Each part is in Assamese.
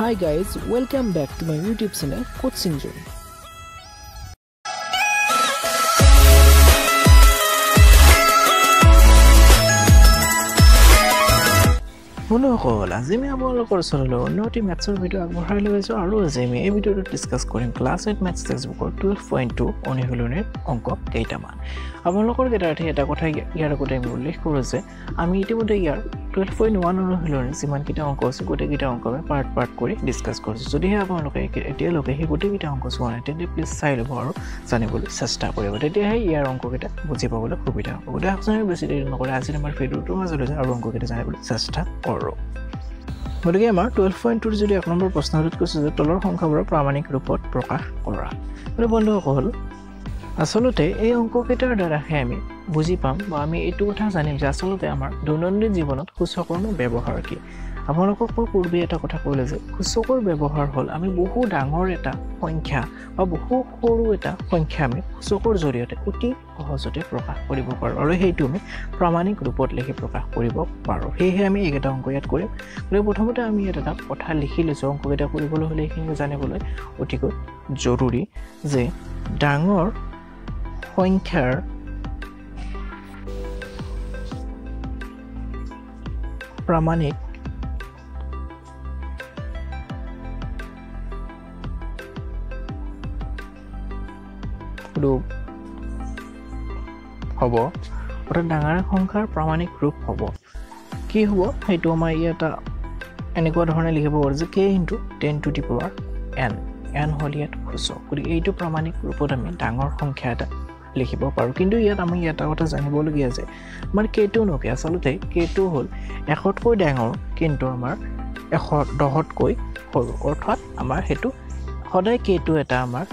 Hi guys, welcome back to my YouTube channel Coaching Zone. বন্ধুসকল আজি আমি আপোনালোকৰ ওচৰলৈ এটি মেথছৰ ভিডিঅ' আগবঢ়াই লৈ আহিছোঁ আৰু আজি আমি এই ভিডিঅ'টোত ডিছকাছ কৰিম ক্লাছ এইট মেথছ টেক্সটবুকৰ টুৱেল্ভ পইণ্ট টু অনুশীলনীৰ অংক কেইটামান। আপোনালোকৰ কেইটাৰ্থে এটা কথা ইয়াৰ আগতে আমি উল্লেখ কৰোঁ যে আমি ইতিমধ্যে ইয়াৰ টুৱেল্ভ পইণ্ট ওৱান অনুশীলনীৰ যিমানকেইটা অংক আছে গোটেইকেইটা অংক আমি পাৰ্ট পাৰ্ট কৰি ডিছকাছ কৰিছোঁ। যদিহে আপোনালোকে এতিয়ালৈকে সেই গোটেইকেইটা অংক চোৱা নাই তেন্তে প্লিজ চাই ল'ব আৰু জানিবলৈ চেষ্টা কৰিব। তেতিয়াহে ইয়াৰ অংককেইটা বুজি পাবলৈ সুবিধা হ'ব। গতিকে আপোনালোকে বেছি দেৰি নকৰে আজি আমাৰ ভিডিঅ'টোৰ মাজলৈ আৰু অংককেইটা জানিবলৈ চেষ্টা কৰোঁ। গতিকে আমাৰ টুৱেল্ভ পইণ্ট টুৰ যদি এক নম্বৰ প্ৰশ্নটোত কৈছোঁ যে তলৰ সংখ্যাবোৰৰ প্ৰামাণিক ৰূপত প্ৰকাশ কৰা। গতিকে বন্ধুসকল আচলতে এই অংককেইটাৰ দ্বাৰাহে আমি বুজি পাম বা আমি এইটো কথা জানিম যে আচলতে আমাৰ দৈনন্দিন জীৱনত সূচকৰনো ব্যৱহাৰ কি। আপোনালোকক মই পূৰ্বে এটা কথা ক'লে যে সূচকৰ ব্যৱহাৰ হ'ল আমি বহু ডাঙৰ এটা সংখ্যা বা বহু সৰু এটা সংখ্যা আমি সূচকৰ জৰিয়তে অতি সহজতে প্ৰকাশ কৰিব পাৰোঁ। আৰু সেইটো আমি প্ৰামাণিক ৰূপত লিখি প্ৰকাশ কৰিব পাৰোঁ। সেয়েহে আমি এইকেইটা অংক ইয়াত কৰিম। গতিকে প্ৰথমতে আমি ইয়াত এটা কথা লিখি লৈছোঁ। অংককেইটা কৰিবলৈ হ'লে এইখিনি জানিবলৈ অতিকৈ জৰুৰী যে ডাঙৰ সংখ্যাৰ প্ৰামাণিক ৰূপ হ'ব। অৰ্থাৎ ডাঙৰ সংখ্যাৰ প্ৰামাণিক ৰূপ হ'ব। কি হ'ব? সেইটো আমাৰ ইয়াত এনেকুৱা ধৰণে লিখিব পাৰোঁ যে K into ten to the power N N হ'ল ইয়াত সূচক গতিকে এইটো প্ৰামাণিক ৰূপত আমি ডাঙৰ সংখ্যা এটা লিখিব পাৰোঁ। কিন্তু ইয়াত আমি এটা কথা জানিবলগীয়া যে আমাৰ কেটো নকে আচলতে কেটো হ'ল এশতকৈ ডাঙৰ কিন্তু আমাৰ এশ দহতকৈ সৰু। অৰ্থাৎ আমাৰ সেইটো সদায় কেটো এটা আমাৰ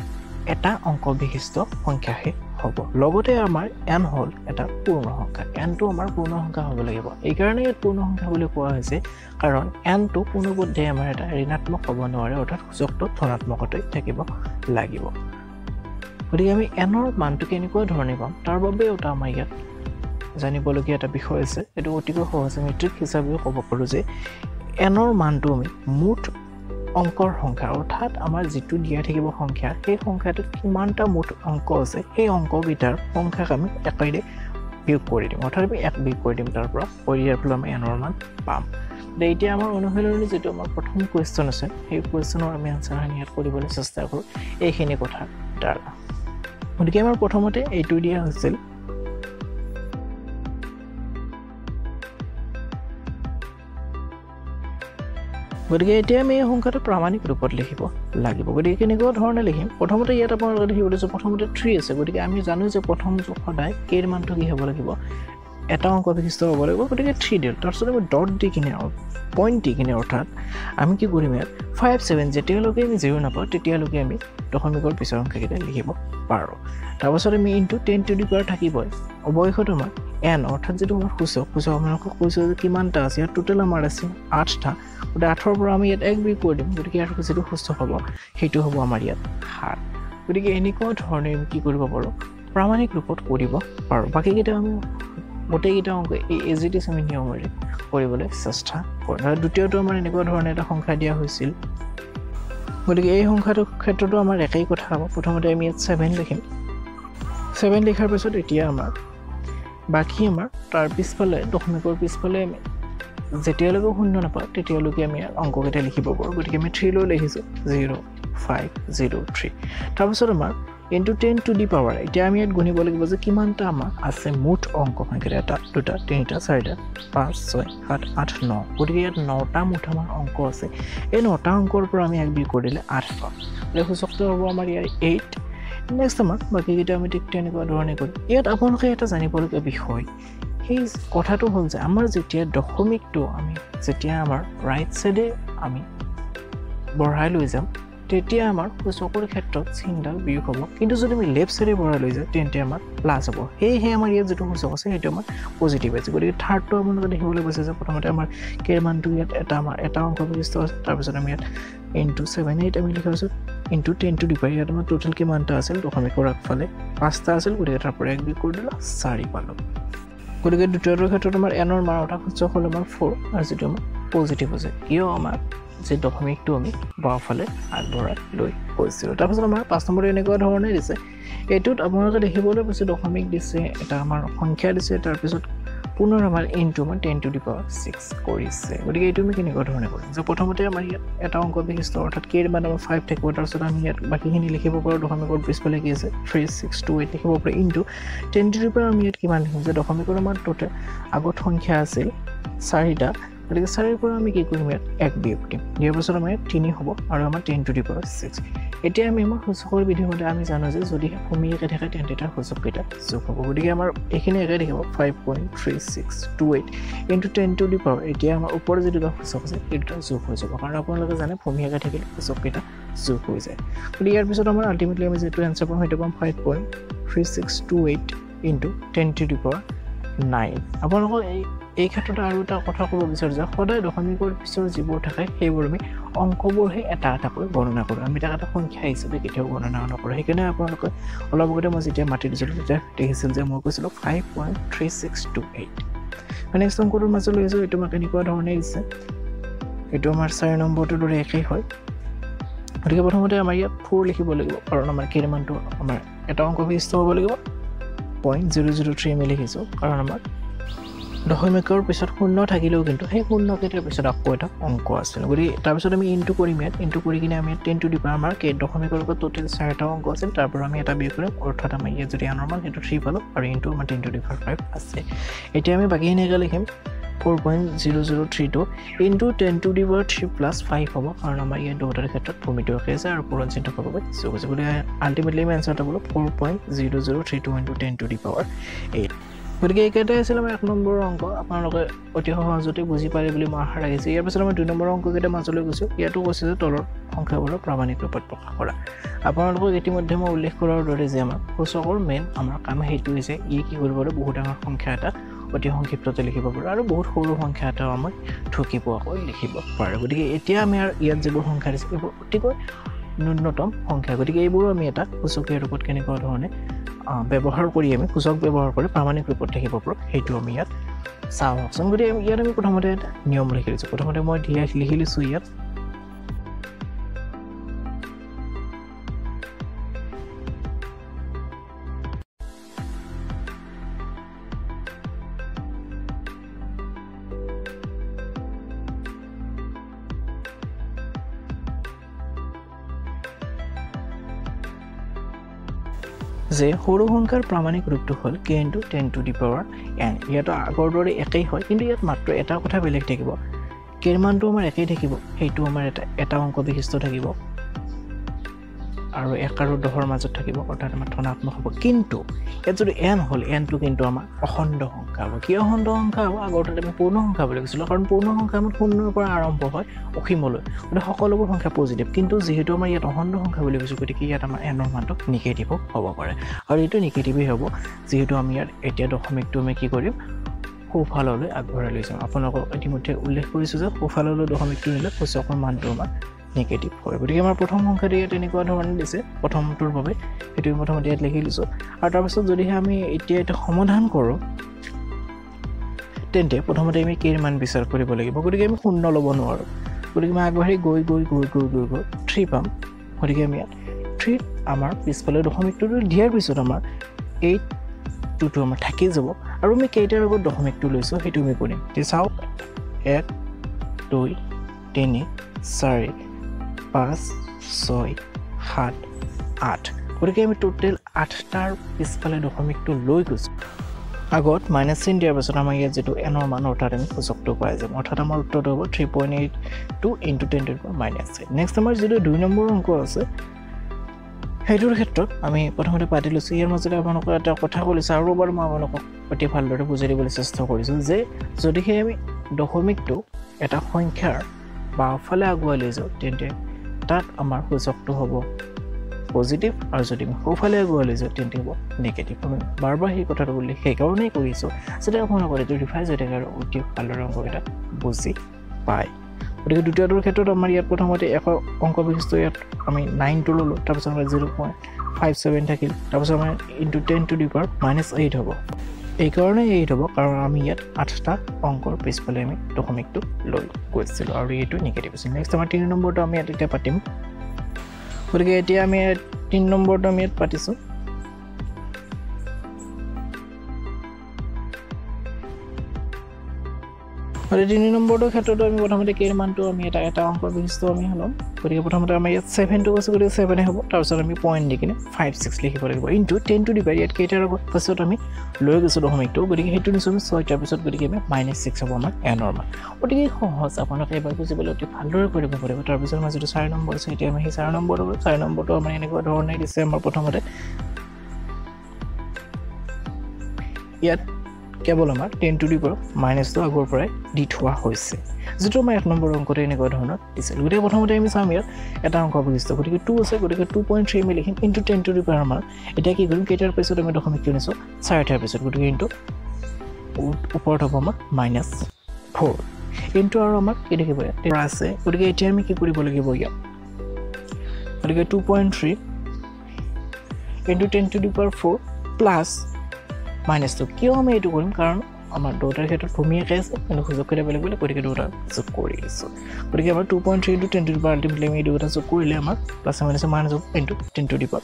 এটা অংক বিশিষ্ট সংখ্যাহে হ'ব। লগতে আমাৰ এন হ'ল এটা পূৰ্ণ সংখ্যা। এনটো আমাৰ পূৰ্ণ সংখ্যা হ'ব লাগিব। এইকাৰণে ইয়াত পূৰ্ণ সংখ্যা বুলি কোৱা হৈছে কাৰণ এনটো কোনোপধ্যে আমাৰ এটা ঋণাত্মক হ'ব নোৱাৰে অৰ্থাৎ সূচকটো ধনাত্মকতেই থাকিব লাগিব। গতিকে আমি এনৰ মানটো কেনেকুৱা ধৰণে পাম? তাৰ বাবেও এটা আমাৰ ইয়াত জানিবলগীয়া এটা বিষয় আছে। এইটো অতিকৈ সহজে মেট্ৰিক হিচাপেও ক'ব পাৰোঁ যে এনৰ মানটো আমি মুঠ অংকৰ সংখ্যা অৰ্থাৎ আমাৰ যিটো দিয়া থাকিব সংখ্যা সেই সংখ্যাটোত কিমানটা মুঠ অংক আছে সেই অংককেইটাৰ সংখ্যাক আমি একেৰে বিয়োগ কৰি দিম। অৰ্থাৎ আমি এক বিয়োগ কৰি দিম তাৰ পৰা কৰি দিয়াৰ ফলত আমি এনৰ মান পাম। এতিয়া আমাৰ অনুশীলনী যিটো আমাৰ প্ৰথম কুৱেশ্যন আছে সেই কুৱেশ্যনৰ আমি আনচাৰখিনি ইয়াত কৰিবলৈ চেষ্টা কৰোঁ। এইখিনি কথাৰ দ্বাৰা গতিকে আমাৰ প্ৰথমতে এইটো দিয়া হৈছিল গতিকে এতিয়া আমি এই সংখ্যাটো প্ৰামাণিক ৰূপত লিখিব লাগিব। গতিকে কেনেকুৱা ধৰণে লিখিম? প্ৰথমতে ইয়াত আপোনালোকে দেখিব দিছোঁ প্ৰথমতে থ্ৰী আছে। গতিকে আমি জানো যে প্ৰথম সদায় কেইৰ মানটো কি হ'ব লাগিব? এটা অংক বিশিষ্ট হ'ব লাগিব। গতিকে থ্ৰী দিওঁ। তাৰপিছত আমি ডট দি কিনে পইণ্ট দি কিনে অৰ্থাৎ আমি কি কৰিম ইয়াত? ফাইভ ছেভেন যেতিয়ালৈকে আমি জিৰ' নাপাওঁ তেতিয়ালৈকে আমি দশমিকৰ পিছৰ সংখ্যাকেইটা লিখিব পাৰোঁ। তাৰপাছত আমি into ten to the power থাকিবই। অৱশেষত আমাৰ এন অৰ্থাৎ যিটো আমাৰ সূচক সূচক আপোনালোকক কৈছোঁ যে কিমানটা আছে ইয়াত টোটেল আমাৰ আছে আঠটা। গতিকে আঠৰ পৰা আমি ইয়াত এক বিয়োগ কৰি দিম গতিকে ইয়াৰ যিটো সূচক হ'ব সেইটো হ'ব আমাৰ ইয়াত সাত। গতিকে এনেকুৱা ধৰণে আমি কি কৰিব পাৰোঁ? প্ৰামাণিক ৰূপত কৰিব পাৰোঁ। বাকীকেইটা আমি গোটেইকেইটা অংক এই এজ ইট ইজ আমি নিয়মেৰে কৰিবলৈ চেষ্টা কৰোঁ। আৰু দ্বিতীয়টো আমাৰ এনেকুৱা ধৰণে এটা সংখ্যা দিয়া হৈছিল। গতিকে এই সংখ্যাটোৰ ক্ষেত্ৰতো আমাৰ একেই কথা হ'ব। প্ৰথমতে আমি ইয়াত ছেভেন লিখিম। ছেভেন লিখাৰ পিছত এতিয়া আমাৰ বাকী আমাৰ তাৰ পিছফালে দশমিকৰ পিছফালে আমি যেতিয়ালৈকে শূন্য নাপাওঁ তেতিয়ালৈকে আমি অংককেইটা লিখিব পাৰোঁ। গতিকে আমি থ্ৰী লৈ লিখিছোঁ জিৰ' ফাইভ জিৰ' থ্ৰী তাৰপিছত আমাৰ into ten to the power এতিয়া আমি ইয়াত গণিব লাগিব যে কিমানটা আমাৰ আছে মুঠ অংক সংখ্যাত এটা দুটা তিনিটা চাৰিটা পাঁচ ছয় সাত আঠ ন। গতিকে ইয়াত নটা মুঠ আমাৰ অংক আছে। এই নটা অংকৰ পৰা আমি এক বিয়োগ কৰি দিলে আঠ পাম। গতিকে সূচকটো হ'ব আমাৰ ইয়াৰ এইট নেক্সট আমাৰ বাকীকেইটা আমি ঠিক তেনেকুৱা ধৰণে কৰিম। ইয়াত আপোনালোকে এটা জানিবলগীয়া বিষয় সেই কথাটো হ'ল যে আমাৰ যেতিয়া দশমিকটো আমি যেতিয়া আমাৰ ৰাইট ছাইডে আমি বঢ়াই লৈ যাম তেতিয়া আমাৰ সূচকৰ ক্ষেত্ৰত চিনডাল বিয়োগ হ'ব। কিন্তু যদি আমি লেফ্ট ছাইডে বঢ়াই লৈ যাওঁ তেন্তে আমাৰ প্লাছ হ'ব। সেয়েহে আমাৰ ইয়াত যিটো সূচক আছে সেইটো আমাৰ পজিটিভ আছে। গতিকে থাৰ্ডটো আপোনালোকে দেখিবলৈ পাইছে যে প্ৰথমতে আমাৰ কেৰ মানটো ইয়াত এটা আমাৰ এটা অংক বিশিষ্ট আছে। তাৰপিছত আমি ইয়াত ইনটু ছেভেন এইট আমি লিখা হৈছোঁ। ইনটু টেন টু ডিপাই ইয়াত আমাৰ টোটেল কিমানটা আছিল দশমিকৰ আগফালে পাঁচটা আছিল গতিকে তাৰ পৰা এক বিয়োগ কৰি দিলোঁ চাৰি পালোঁ গতিকে দ্বিতীয়টোৰ ক্ষেত্ৰত আমাৰ এনৰ মান অৰ্থাৎ সূচক হ'ল আমাৰ ফ'ৰ আৰু যিটো আমাৰ পজিটিভ আছে কিয় আমাৰ যে দশমিকটো আমি বাওঁফালে আগবঢ়াই লৈ গৈছিলোঁ তাৰপিছত আমাৰ পাঁচ নম্বৰটো এনেকুৱা ধৰণে দিছে এইটোত আপোনালোকে দেখিবলৈ পাইছে দশমিক দিছে এটা আমাৰ সংখ্যা দিছে তাৰপিছত পুনৰ আমাৰ ইনটো আমাৰ ten to the power six কৰিছে। গতিকে এইটো আমি কেনেকুৱা ধৰণে কৰিম? যে প্ৰথমতে আমাৰ ইয়াত এটা অংক বিশিষ্ট অৰ্থাৎ কেৰ আমাৰ ফাইভ থাকিব তাৰপিছত আমি ইয়াত বাকীখিনি লিখিব পাৰোঁ দশমিকৰ পিছফালে কি আছে থ্ৰী ছিক্স টু এইট লিখিব পাৰোঁ into ten to the power আমি ইয়াত কিমান লিখিম? যে দশমিকৰ আমাৰ টোটেল আগত সংখ্যা আছিল চাৰিটা গতিকে চাৰিৰ পৰা আমি কি কৰিম ইয়াত? এক বিয়োগ দিম। দিয়াৰ পাছত আমাৰ ইয়াত তিনি হ'ব আৰু আমাৰ ten to the power six এতিয়া আমি আমাৰ সূচকৰ বিধিমতে আমি জানো যে যদিহে ভূমি একে থাকে তেন্তে তাৰ সূচককেইটা যোগ হ'ব গতিকে আমাৰ এইখিনি একে থাকিব five point three six two eight into ten to the power এতিয়া আমাৰ ওপৰত যি দুটা সূচক আছে এই দুটা যোগ হৈ যাব। কাৰণ আপোনালোকে জানে ভূমি একে থাকিলে সূচককেইটা যোগ হৈ যায়। গতিকে ইয়াৰ পিছত আমাৰ আল্টিমেটলি আমি যিটো এনচাৰ পাম সেইটো পাম five point three six two eight into ten to the power nine আপোনালোকক এই এই ক্ষেত্ৰত আৰু এটা কথা ক'ব বিচাৰোঁ যে সদায় দশমিকৰ পিছৰ যিবোৰ থাকে সেইবোৰ আমি অংকবোৰহে এটা এটাকৈ গণনা কৰোঁ। আমি তাক এটা সংখ্যা হিচাপে কেতিয়াও গণনা নকৰোঁ। সেইকাৰণে আপোনালোকে অলপ আগতে মই যেতিয়া মাতি দিছিলোঁ তেতিয়া দেখিছিল যে মই কৈছিলোঁ five point three six two eight next অংকটোৰ মাজত লৈ এইটো আমাক এনেকুৱা ধৰণে দিছে। এইটো আমাৰ চাৰি নম্বৰটোৰ দৰে একেই হয়। গতিকে প্ৰথমতে আমাৰ ইয়াত ফ'ৰ লিখিব লাগিব কাৰণ আমাৰ কেইটামানটো আমাৰ এটা অংক বিশিষ্ট হ'ব লাগিব। পইণ্ট জিৰ' জিৰ' থ্ৰী আমি লিখিছোঁ কাৰণ আমাৰ দশমিকৰ পিছত শূন্য থাকিলেও কিন্তু সেই শূন্যকেইটাৰ পিছত আকৌ এটা অংক আছিল। গতিকে তাৰপিছত আমি ইনটো কৰিম ইয়াত। ইনটো কৰি কিনে আমি টেন টু দি পাৱাৰ আমাৰ কেই দশমিকৰ লগত টোটেল চাৰিটা অংক আছিল। তাৰ পৰা আমি এটা বিয়োগ কৰিম। অৰ্থাৎ আমাৰ ইয়াত যদি আনৰ মান সেইটো থ্ৰী পালোঁ আৰু ইনটো আমাৰ ten to the power five আছে। এতিয়া আমি বাকীখিনি একে লিখিম। Four point zero' zero' three two into ten to the power three plus five হ'ব কাৰণ আমাৰ ইয়াত দুটাৰ ক্ষেত্ৰত ভূমিটো একে আছে আৰু পূৰণ চিন্তা কৰিব গতিকে আল্টিমেটলি আমি এনচাৰটো বোলো four point zero' zero' three two into ten to the power eight গতিকে এইকেইটাই আছিল আমাৰ এক নম্বৰৰ অংক। আপোনালোকে অতি সহজতে বুজি পাৰে বুলি মই আশা ৰাখিছোঁ। ইয়াৰ পিছত মই দুই নম্বৰ অংককেইটা মাজলৈ গৈছোঁ। ইয়াতো কৈছে যে তলৰ সংখ্যাবোৰক প্ৰামাণিক ৰূপত প্ৰকাশ কৰা। আপোনালোকক ইতিমধ্যে মই উল্লেখ কৰাৰ দৰে যে আমাৰ সূচকৰ মেইন আমাৰ কাম সেইটো হৈছে ই কি কৰিব পাৰে বহুত ডাঙৰ সংখ্যা এটা অতি সংক্ষিপ্ততে লিখিব পাৰে আৰু বহুত সৰু সংখ্যা এটাও আমাক ঢুকি পোৱাকৈ লিখিব পাৰে। গতিকে এতিয়া আমি আৰু ইয়াত যিবোৰ সংখ্যা দিছোঁ এইবোৰ অতিকৈ ন্যূনতম সংখ্যা। গতিকে এইবোৰো আমি এটা সূচকীয় ৰূপত কেনেকুৱা ধৰণে ব্যৱহাৰ কৰি আমি সূচক ব্যৱহাৰ কৰি প্ৰামাণিক ৰূপত লিখিব পাৰোঁ। সেইটো আমি ইয়াত চাওঁ। গতিকে ইয়াত আমি প্ৰথমতে নিয়ম লিখি লৈছোঁ। প্ৰথমতে মই লিখি লৈছোঁ ইয়াত। যে সৰু সংখ্যাৰ প্ৰামাণিক ৰূপটো হ'ল K into ten to the power N ইয়াতো আগৰ দৰে একেই হয় কিন্তু ইয়াত মাত্ৰ এটা কথা বেলেগ থাকিব। কেৰ মানটো আমাৰ একেই থাকিব সেইটো আমাৰ এটা এটা অংক বিশিষ্ট থাকিব। আৰু এক আৰু দহৰ মাজত থাকিব অৰ্থাৎ আমাৰ ধনাত্মক হ'ব। কিন্তু ইয়াত যদি এন হ'ল এনটো কিন্তু আমাৰ অখণ্ড সংখ্যা হ'ব। কি অখণ্ড সংখ্যা হ'ব? আগতে আমি পূৰ্ণ সংখ্যা বুলি কৈছিলোঁ। কাৰণ পূৰ্ণ সংখ্যা আমাৰ শূন্যৰ পৰা আৰম্ভ হয় অসীমলৈ। গতিকে সকলোবোৰ সংখ্যা পজিটিভ কিন্তু যিহেতু আমাৰ ইয়াত অখণ্ড সংখ্যা বুলি কৈছোঁ গতিকে ইয়াত আমাৰ এনৰ মানটো নিগেটিভো হ'ব পাৰে। আৰু এইটো নিগেটিভেই হ'ব। যিহেতু আমি ইয়াত এতিয়া দশমিকটো আমি কি কৰিম? সোঁফাললৈ আগবঢ়াই লৈ যাম। আপোনালোকক ইতিমধ্যে উল্লেখ কৰিছোঁ যে সোঁফাললৈ দশমিকটো নিলে সূচকৰ মানটো আমাৰ নিগেটিভ হয়। গতিকে আমাৰ প্ৰথম সংখ্যাটো ইয়াত এনেকুৱা ধৰণে দিছে প্ৰথমটোৰ বাবে। সেইটো প্ৰথমতে ইয়াত লিখি লৈছোঁ আৰু তাৰপাছত যদিহে আমি এতিয়া এটা সমাধান কৰোঁ তেন্তে প্ৰথমতে আমি কেৰ মান বিচাৰ কৰিব লাগিব। গতিকে আমি শূন্য ল'ব নোৱাৰোঁ। গতিকে আমি আগবাঢ়ি গৈ গৈ গৈ গৈ গৈ গৈ থ্ৰী পাম। গতিকে আমি ইয়াত থ্ৰীত আমাৰ পিছফালে দশমিকটোতো দিয়াৰ পিছত আমাৰ এইট টুটো আমাৰ থাকি যাব। আৰু আমি কেইটাৰ লগত দশমিকটো লৈছোঁ সেইটো আমি কৰিম। চাওক এক দুই তিনি চাৰি। পাঁচ ছয় সাত আঠ। গতিকে আমি টোটেল আঠটাৰ পিছফালে দশমিকটো লৈ গৈছোঁ। আগত মাইনাছ চিন দিয়াৰ পাছত আমাৰ ইয়াত যিটো এনৰ মান অৰ্থাৎ আমি সূচকটো পাই যাম। অৰ্থাৎ আমাৰ উত্তৰটো হ'ব three point eight two into ten to minus চিন নেক্সট আমাৰ যিটো দুই নম্বৰ অংক আছে সেইটোৰ ক্ষেত্ৰত আমি প্ৰথমতে পাতি লৈছোঁ। ইয়াৰ মাজতে আপোনালোকক এটা কথা কৈছোঁ আৰু এবাৰ মই আপোনালোকক অতি ভালদৰে বুজাই দিবলৈ চেষ্টা কৰিছোঁ যে যদিহে আমি দশমিকটো এটা সংখ্যাৰ বাওঁফালে আগুৱাই লৈ যাওঁ তেন্তে তাত আমাৰ সূচকটো হ'ব পজিটিভ আৰু যদি আমি সোঁফালে লৈ যাওঁ তেন্তে হ'ব নিগেটিভ আমি বাৰ বাৰ সেই কথাটো উল্লেখ সেইকাৰণেই কৰিছোঁ যাতে আপোনালোকৰ এইটো ৰিভাইজ হৈ থাকে আৰু অতি ভালদৰে অংককেইটা বুজি পায়। গতিকে দ্বিতীয়টোৰ ক্ষেত্ৰত আমাৰ ইয়াত প্ৰথমতে এশ অংক বিশিষ্ট ইয়াত আমি নাইনটো ল'লোঁ তাৰপিছত আমাৰ জিৰ' পইণ্ট ফাইভ ছেভেন থাকিল তাৰপিছত আমাৰ into ten to the power minus eight হ'ব। এইকাৰণে এইট হ'ব কাৰণ আমি ইয়াত আঠটা অংকৰ পিছফালে আমি দশমিকটো লৈ গৈছিলোঁ আৰু এইটো নিগেটিভ আছিল। নেক্সট আমাৰ তিনি নম্বৰটো আমি ইয়াত এতিয়া পাতিম। গতিকে এতিয়া আমি তিনি নম্বৰটো আমি ইয়াত পাতিছোঁ। গতিকে তিনি নম্বৰটোৰ ক্ষেত্ৰতো আমি প্ৰথমতে কেৰ মানটো আমি এটা এটা অংকৰ বিশিষ্ট আমি হ'ম গতিকে প্ৰথমতে আমাৰ ইয়াত ছেভেনটো কৈছোঁ গতিকে ছেভেনে হ'ব। তাৰপিছত আমি পইণ্ট দি কিনে ফাইভ ছিক্স লিখিব লাগিব। ইনটু টেন টু ডিভাইড ইয়াত কেইটাৰ পাছত আমি লৈ গৈছোঁ দশমিকটো। গতিকে সেইটো নিশ্চয় আমি ছয়টাৰ পিছত গতিকে আমি মাইনাছ ছিক্স হ'ব আমাৰ এনৰ মান। গতিকে সহজ আপোনালোকে এবাৰ বুজিবলৈ অতি ভালদৰে কৰিব পাৰিব। তাৰপিছত আমাৰ যিটো চাৰি নম্বৰ আছে এতিয়া আমি সেই চাৰি নম্বৰটো চাৰি নম্বৰটো আমাৰ এনেকুৱা ধৰণে দিছে আমাৰ প্ৰথমতে। ইয়াত কেৱল আমাৰ টেন টু দি পৰা মাইনাছটো আগৰ পৰাই দি থোৱা হৈছে। যিটো আমাৰ এক নম্বৰ অংকতে এনেকুৱা ধৰণৰ দিছিল। গতিকে প্ৰথমতে আমি চাম ইয়াত এটা অংক বিশিষ্ট গতিকে টু আছে গতিকে টু পইণ্ট থ্ৰী আমি লিখিম ইনটু টেন টু দি পৰা আমাৰ। এতিয়া কি কৰিম কেইটাৰ পিছত আমি দশমিক কিনিছোঁ চাৰিটাৰ পিছত। গতিকে ইনটু ওপৰত হ'ব আমাৰ মাইনাছ ফ'ৰ ইনটু আৰু আমাৰ কি দেখিব ইয়াত? আছে। গতিকে এতিয়া আমি কি কৰিব লাগিব ইয়াত? গতিকে two point three into ten to the power four plus মাইনাছটো কিয় আমি এইটো কৰিম? কাৰণ আমাৰ দুটাৰ ক্ষেত্ৰত ভূমিয়াকৈ আছে কিন্তু সুযোগকেইটা বেলেগ বেলেগ গতিকে দুটা যোগ কৰি দিছোঁ। গতিকে আমাৰ two point three into ten to the power ultimately আমি এই দুটা যোগ কৰিলে আমাৰ প্লাছ মাইনাছে মাইনাছ হ'ব into ten to the power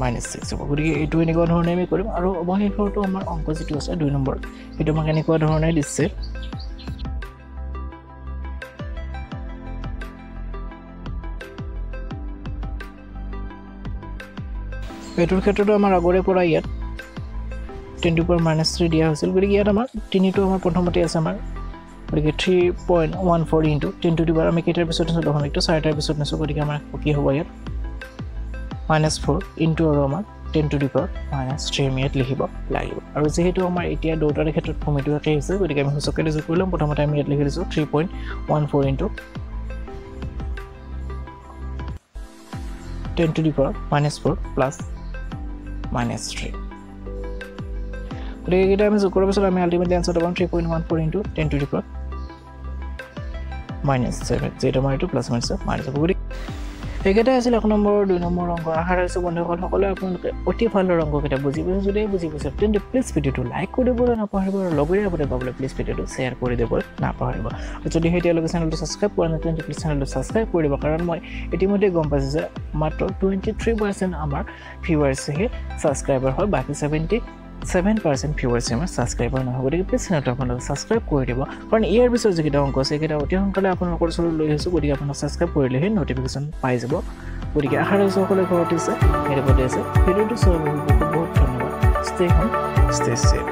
minus six হ'ব। গতিকে এইটো এনেকুৱা ধৰণে আমি কৰিম। আৰু অৱশেষৰটো আমাৰ অংক যিটো আছে দুই নম্বৰ সেইটো আমাক এনেকুৱা ধৰণে দিছে। এইটোৰ ক্ষেত্ৰতো আমাৰ আগৰে পৰা ইয়াত ten to power minus three দিয়া হৈছিল। গতিকে ইয়াত আমাৰ তিনিটো আমাৰ প্ৰথমতে আছে আমাৰ। গতিকে three point one four into ten to power আমি কেইটাৰ পিছত নিছোঁ দশমিকটো চাৰিটাৰ পিছত নিছোঁ গতিকে আমাৰ কি হ'ব ইয়াত? মাইনাছ ফ'ৰ ইণ্টু আৰু আমাৰ ten to the power minus three আমি ইয়াত লিখিব লাগিব। আৰু যিহেতু আমাৰ এতিয়া দুটাৰে ক্ষেত্ৰত ভূমিটো একেই হৈছে গতিকে আমি সূচকেৰে যোগ কৰি ল'ম প্ৰথমতে আমি ইয়াত লিখি দিছোঁ three point one four into ten to the power minus four plus minus three গতিকে এইকেইটা আমি যোগ কৰাৰ পিছত আমি আল্টিমেটলি এনচাৰটো পাম three point one four into ten to power minus seven যিহেতু আমাৰ এইটো প্লাছ মাইনাছ মাইনাছ হ'ব গতিকে এইকেইটাই আছিল এক নম্বৰৰ দুই নম্বৰ অংক আশা ৰাখিছোঁ বন্ধুসকল সকলোৱে আপোনালোকে অতি ভালদৰে অংককেইটা বুজি পাইছে যদি বুজি পাইছে তেন্তে প্লিজ ভিডিঅ'টো লাইক কৰি দিবলৈ নাপাহৰিব আৰু লগৰীয়া আপুনি পাবলৈ প্লিজ ভিডিঅ'টো শ্বেয়াৰ কৰি দিবলৈ নাপাহৰিব আৰু যদি সেই তেওঁলোকে চেনেলটো ছাবস্ক্ৰাইব কৰা নাই তেন্তে প্লিজ চেনেলটো ছাবস্ক্ৰাইব কৰি দিব কাৰণ মই ইতিমধ্যে গম পাইছোঁ যে মাত্ৰ টুৱেণ্টি থ্ৰী পাৰ্চেণ্ট আমাৰ ভিউৱাৰ্ছেহে ছাবস্ক্ৰাইবাৰ হয় বাকী ছেভেণ্টি ছেভেন পাৰ্চেণ্ট ভিউৱাৰ্ছে আমাৰ ছাবস্ক্ৰাইবাৰ নহয়। গতিকে প্লিজ চেনেলটো আপোনালোকে ছাবস্ক্ৰাইব কৰি দিব। কাৰণ ইয়াৰ পিছত যিকেইটা অংক আছে সেইকেইটা অতি সোনকালে আপোনালোকৰ ওচৰলৈ লৈ আহিছোঁ। গতিকে আপোনাক ছাবস্ক্ৰাইব কৰিলেহে ন'টিফিকেশ্যন পাই যাব। গতিকে আশা ৰাখিছোঁ সকলোৱে ঘৰতে আছে সেইটো আছে। ভিডিঅ'টো চোৱাৰ বহুত বহুত ধন্যবাদ। Stay home stay safe